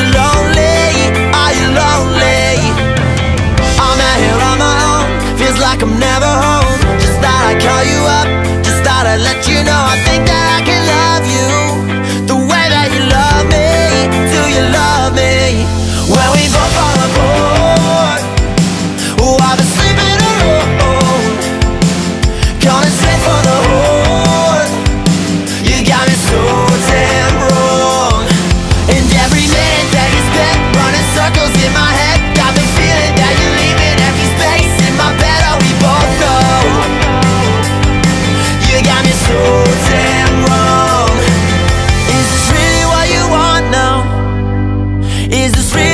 alone is the street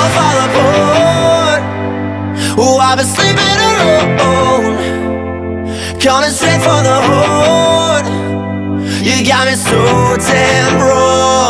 all fall apart. Oh, I've been sleeping alone Coming straight for the heart You got me so damn wrong